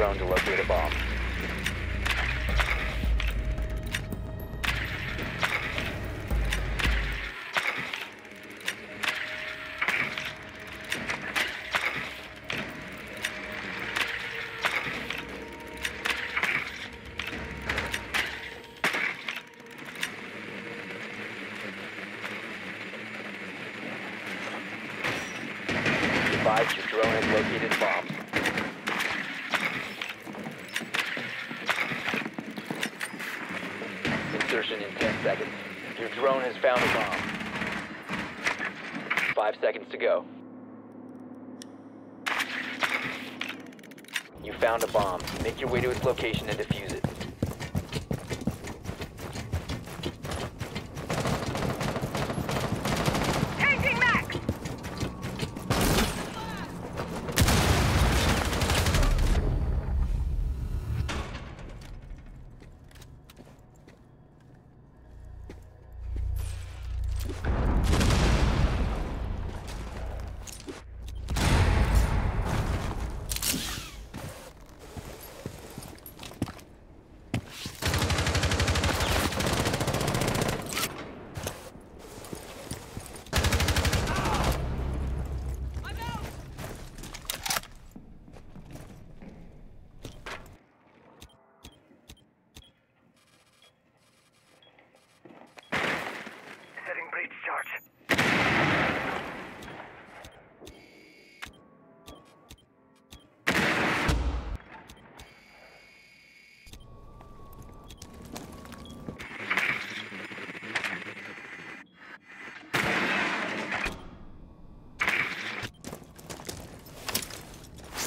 drone to locate a bomb. Your drone has located bomb. Insertion in 10 seconds. Your drone has found a bomb. Five seconds to go. You found a bomb. Make your way to its location and defuse it.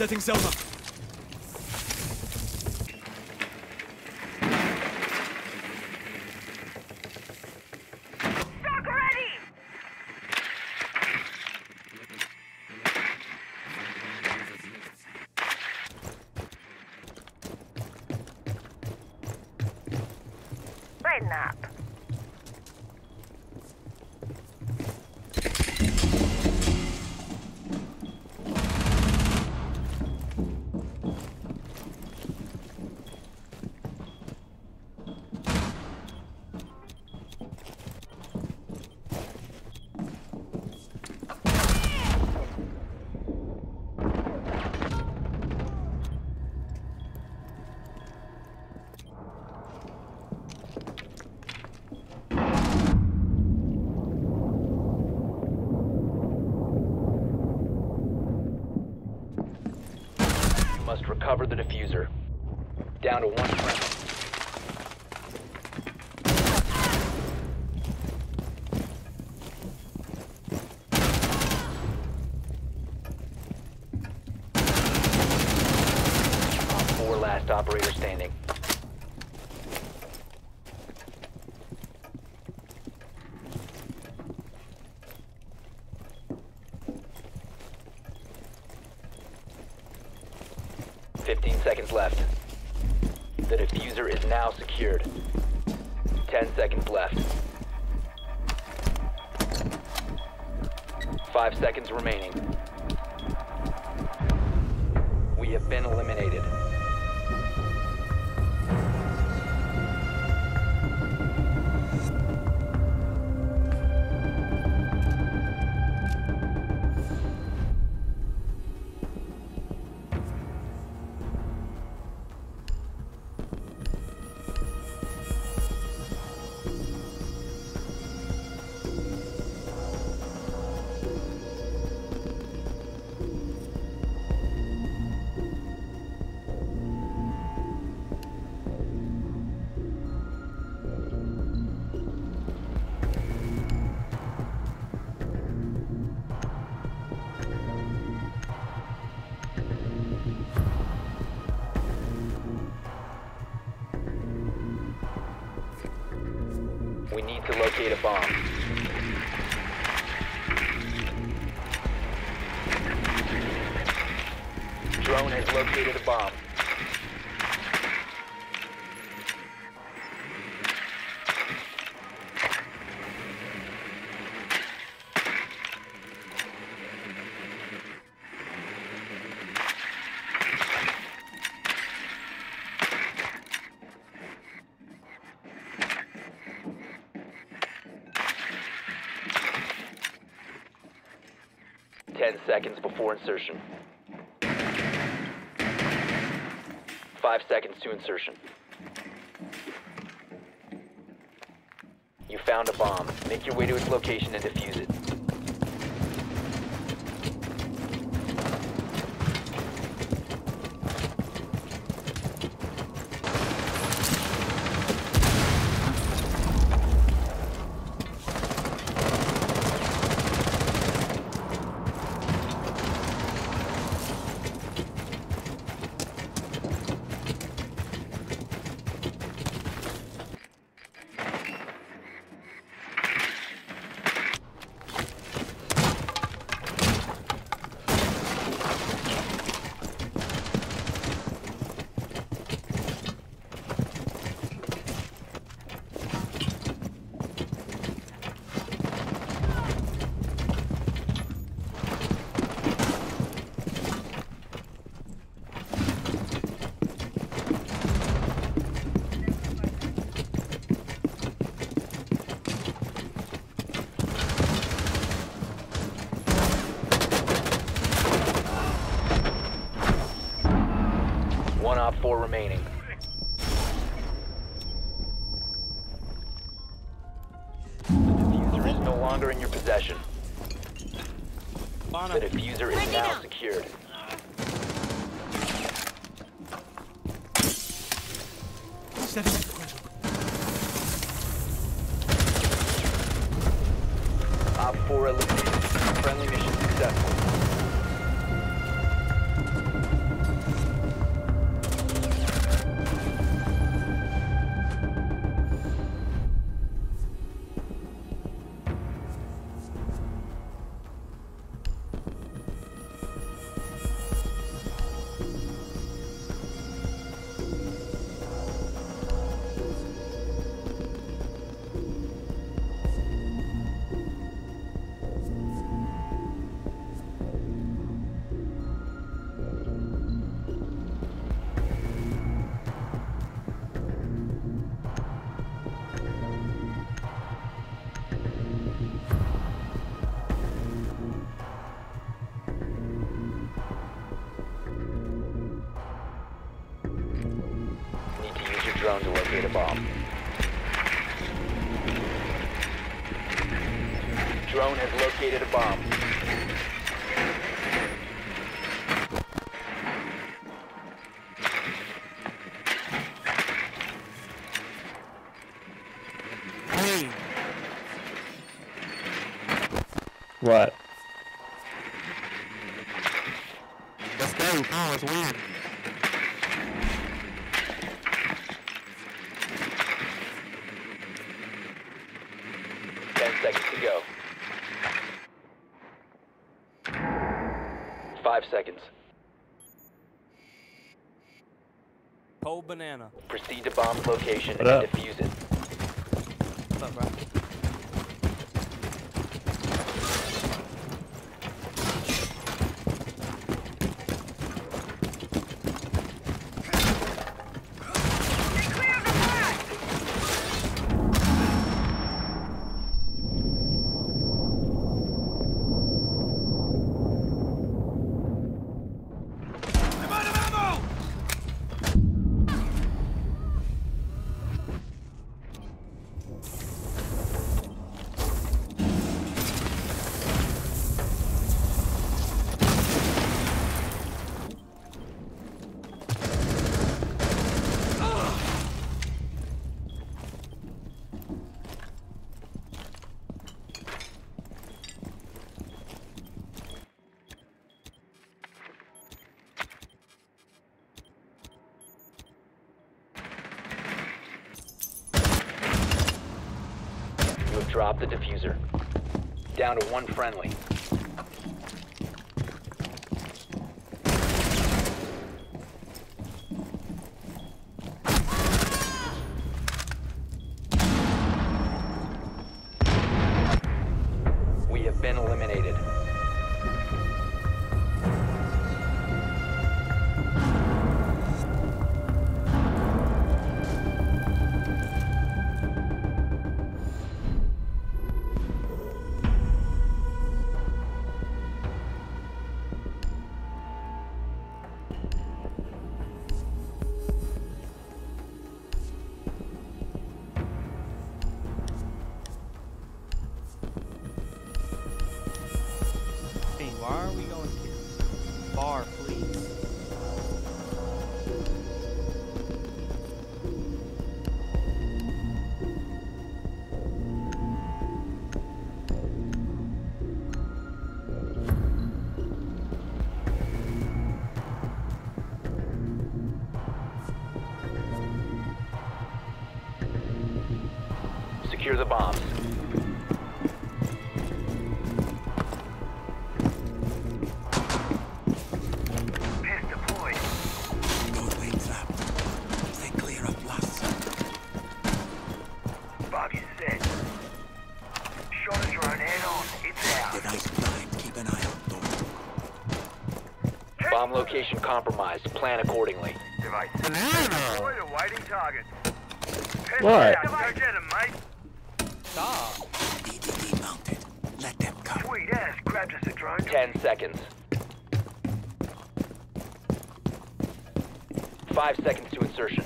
Setting Selma. Stock ready! Lighten up. You must recover the defuser. Down to one friendly. Op Four last operator standing. Fifteen seconds left. The defuser is now secured. Ten seconds left. Five seconds remaining. We have been eliminated. Locate a bomb. Drone has located a bomb. Insertion. 5 seconds to insertion. You found a bomb. Make your way to its location and defuse it. One OPFOR remaining. The defuser is no longer in your possession. The defuser is now secured. Op 4 eliminated. Friendly mission successful. Bomb. Drone has located a bomb. Seconds to go. Five seconds. Cold banana. Proceed to bomb location What and up? defuse it. What's up, bro? Dropped the defuser. Down to one friendly. Please. Location compromised. Plan accordingly. Device Banana! deployed. Awaiting target. Pest What? Go get him, mate. Stop. Mounted. Let them come. Sweet ass. Grabbed us a drone. 10 seconds. 5 seconds to insertion.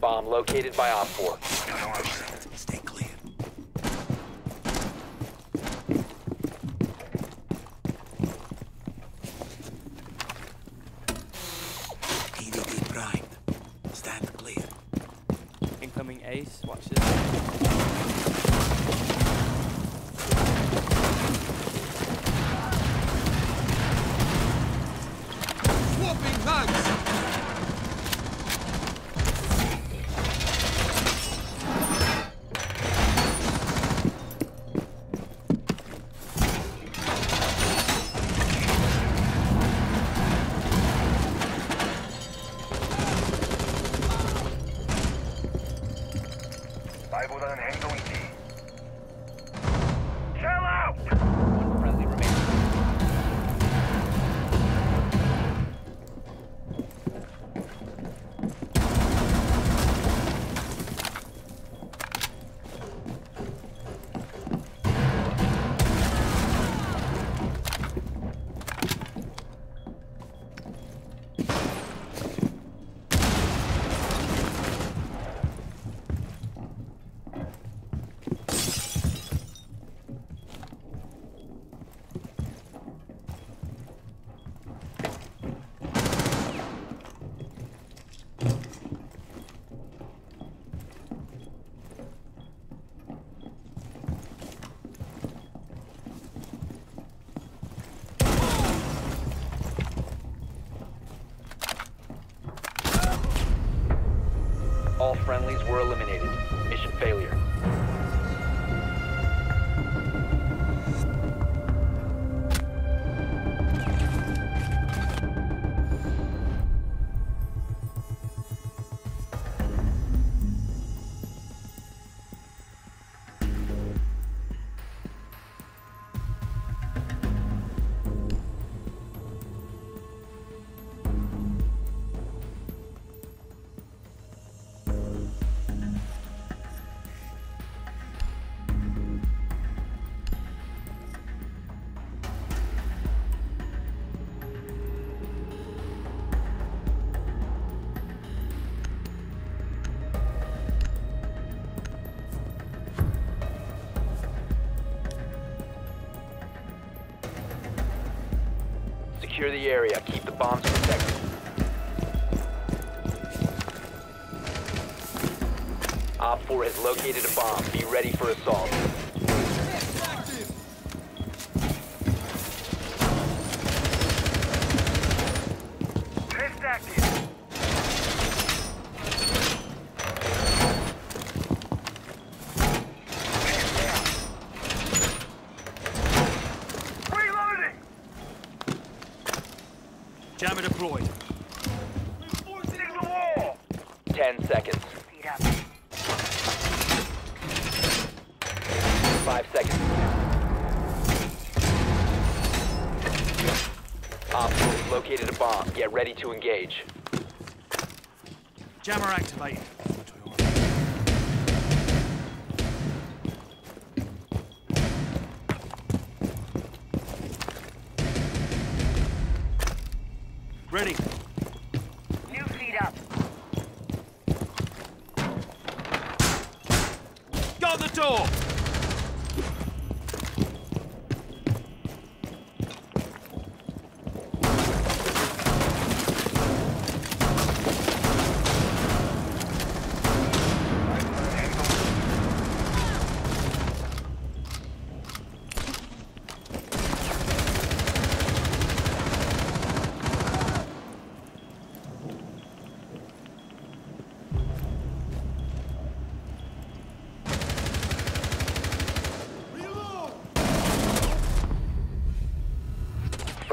Bomb located by OPFOR. Secure the area. Keep the bombs protected. OPFOR has located a bomb. Be ready for assault. Jammer deployed. Reinforcing the wall! 10 seconds. Speed up. 5 seconds. OPFOR located a bomb. Get ready to engage. Jammer activated. Ready. New feed up. Got the door!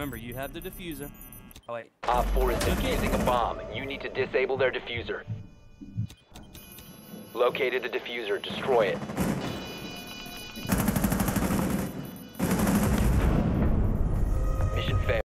Remember, you have the defuser. Oh wait, OPFOR is defusing a bomb. You need to disable their defuser. Located the defuser. Destroy it.